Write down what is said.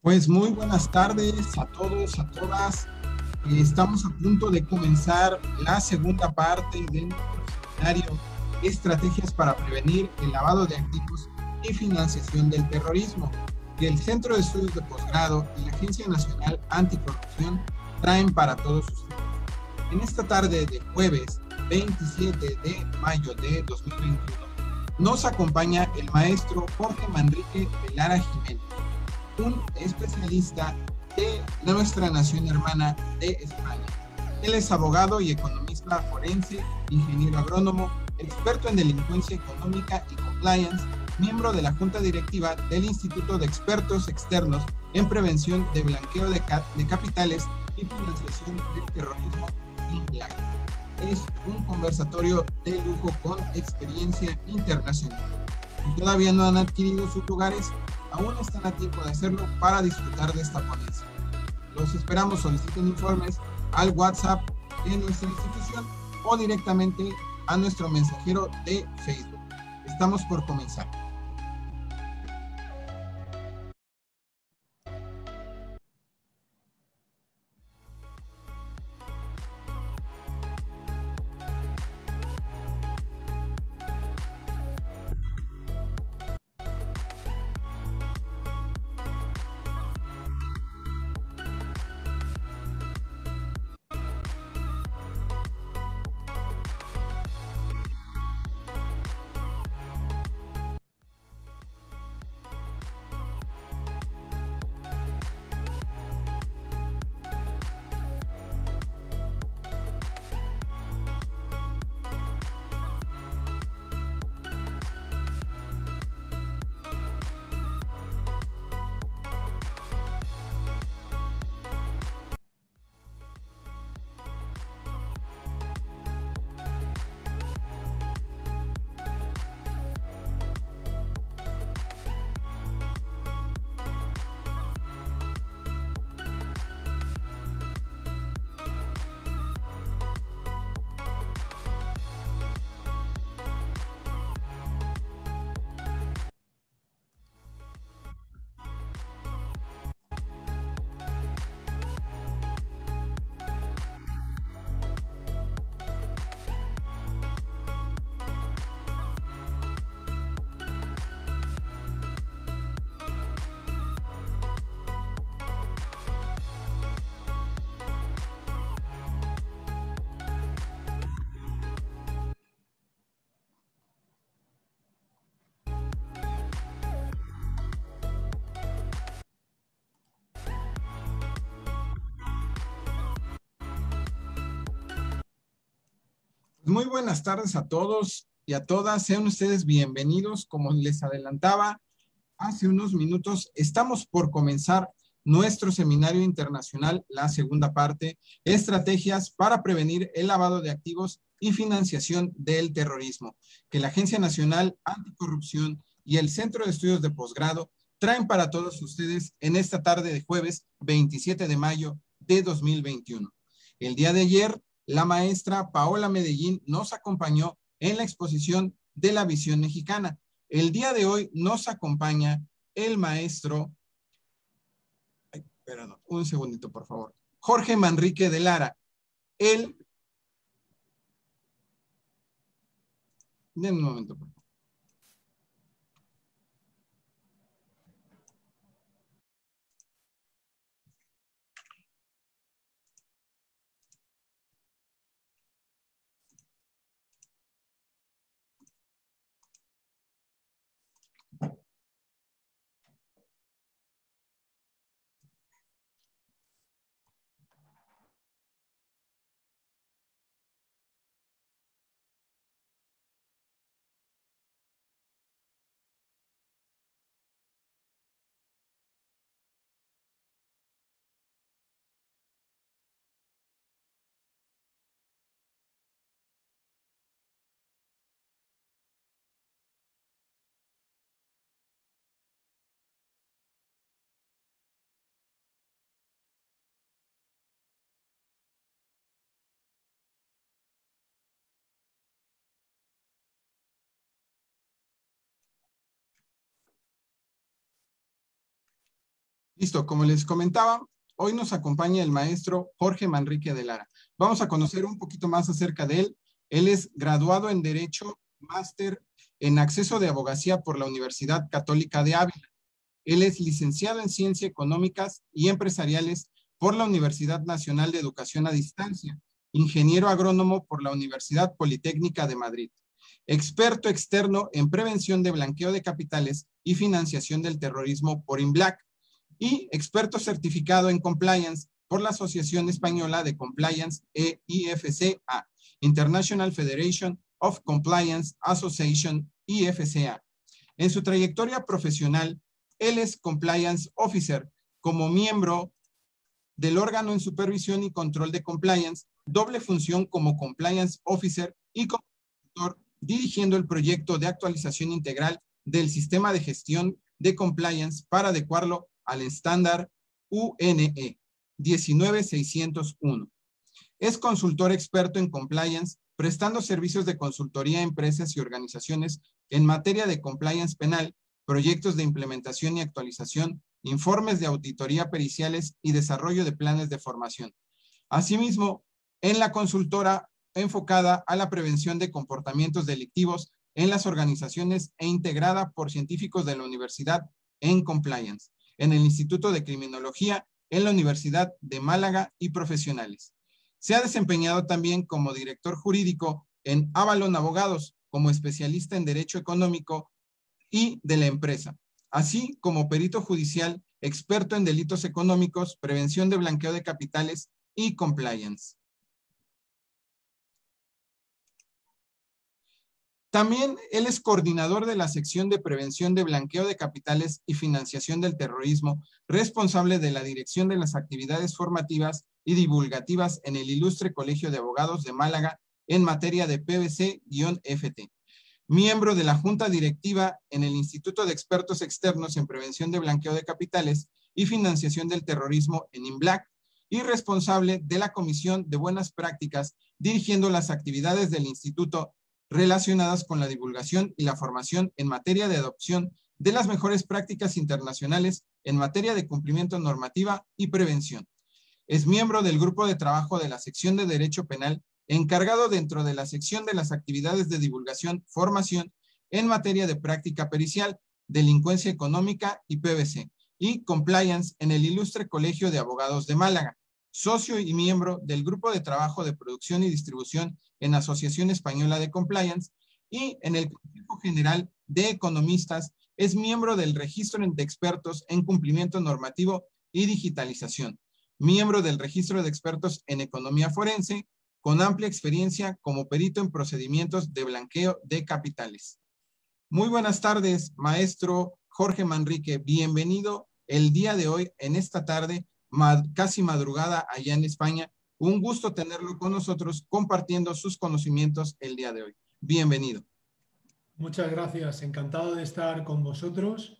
Pues muy buenas tardes a todos, a todas. Estamos a punto de comenzar la segunda parte de nuestro seminario Estrategias para prevenir el lavado de activos y financiación del terrorismo, que el Centro de Estudios de Posgrado y la Agencia Nacional Anticorrupción traen para todos ustedes. En esta tarde de jueves 27 de mayo de 2021 nos acompaña el maestro Jorge Manrique de Lara Jiménez un especialista de nuestra nación hermana de España. Él es abogado y economista forense, ingeniero agrónomo, experto en delincuencia económica y compliance, miembro de la Junta Directiva del Instituto de Expertos Externos en Prevención de Blanqueo de, Capitales y Financiación del Terrorismo y Es un conversatorio de lujo con experiencia internacional. Si todavía no han adquirido sus lugares, aún están a tiempo de hacerlo para disfrutar de esta ponencia. Los esperamos, soliciten informes al WhatsApp de nuestra institución o directamente a nuestro mensajero de Facebook. Estamos por comenzar. Muy buenas tardes a todos y a todas. Sean ustedes bienvenidos. Como les adelantaba hace unos minutos, estamos por comenzar nuestro seminario internacional, la segunda parte, estrategias para prevenir el lavado de activos y financiación del terrorismo, que la Agencia Nacional Anticorrupción y el Centro de Estudios de Posgrado traen para todos ustedes en esta tarde de jueves 27 de mayo de 2021. El día de ayer la maestra Paola Medellín nos acompañó en la exposición de la visión mexicana. El día de hoy nos acompaña el maestro, perdón, un segundito por favor, Jorge Manrique de Lara. Él, denme un momento por favor. Listo, como les comentaba, hoy nos acompaña el maestro Jorge Manrique de Lara. Vamos a conocer un poquito más acerca de él. Él es graduado en Derecho, máster en acceso de abogacía por la Universidad Católica de Ávila. Él es licenciado en Ciencias Económicas y Empresariales por la Universidad Nacional de Educación a Distancia, ingeniero agrónomo por la Universidad Politécnica de Madrid, experto externo en prevención de blanqueo de capitales y financiación del terrorismo por INBLAC y experto certificado en compliance por la Asociación Española de Compliance EIFCA, International Federation of Compliance Association IFCA. En su trayectoria profesional, él es Compliance Officer como miembro del órgano en supervisión y control de compliance, doble función como Compliance Officer y como dirigiendo el proyecto de actualización integral del sistema de gestión de compliance para adecuarlo al estándar UNE 19601. Es consultor experto en compliance, prestando servicios de consultoría a empresas y organizaciones en materia de compliance penal, proyectos de implementación y actualización, informes de auditoría periciales y desarrollo de planes de formación. Asimismo, en la consultora enfocada a la prevención de comportamientos delictivos en las organizaciones e integrada por científicos de la universidad en compliance, en el Instituto de Criminología, en la Universidad de Málaga y profesionales. Se ha desempeñado también como director jurídico en Avalon Abogados, como especialista en Derecho Económico y de la empresa, así como perito judicial, experto en delitos económicos, prevención de blanqueo de capitales y compliance. También él es coordinador de la sección de prevención de blanqueo de capitales y financiación del terrorismo, responsable de la dirección de las actividades formativas y divulgativas en el Ilustre Colegio de Abogados de Málaga en materia de PBC-FT. Miembro de la Junta Directiva en el Instituto de Expertos Externos en Prevención de Blanqueo de Capitales y Financiación del Terrorismo en INBLAC y responsable de la Comisión de Buenas Prácticas dirigiendo las actividades del Instituto relacionadas con la divulgación y la formación en materia de adopción de las mejores prácticas internacionales en materia de cumplimiento normativa y prevención. Es miembro del grupo de trabajo de la sección de Derecho Penal encargado dentro de la sección de las actividades de divulgación, formación en materia de práctica pericial, delincuencia económica y PVC, y compliance en el Ilustre Colegio de Abogados de Málaga, socio y miembro del grupo de trabajo de producción y distribución en Asociación Española de Compliance y en el Consejo General de Economistas es miembro del Registro de Expertos en Cumplimiento Normativo y Digitalización, miembro del Registro de Expertos en Economía Forense, con amplia experiencia como perito en procedimientos de blanqueo de capitales. Muy buenas tardes, maestro Jorge Manrique. Bienvenido el día de hoy, en esta tarde, casi madrugada allá en España, un gusto tenerlo con nosotros compartiendo sus conocimientos el día de hoy. Bienvenido. Muchas gracias, encantado de estar con vosotros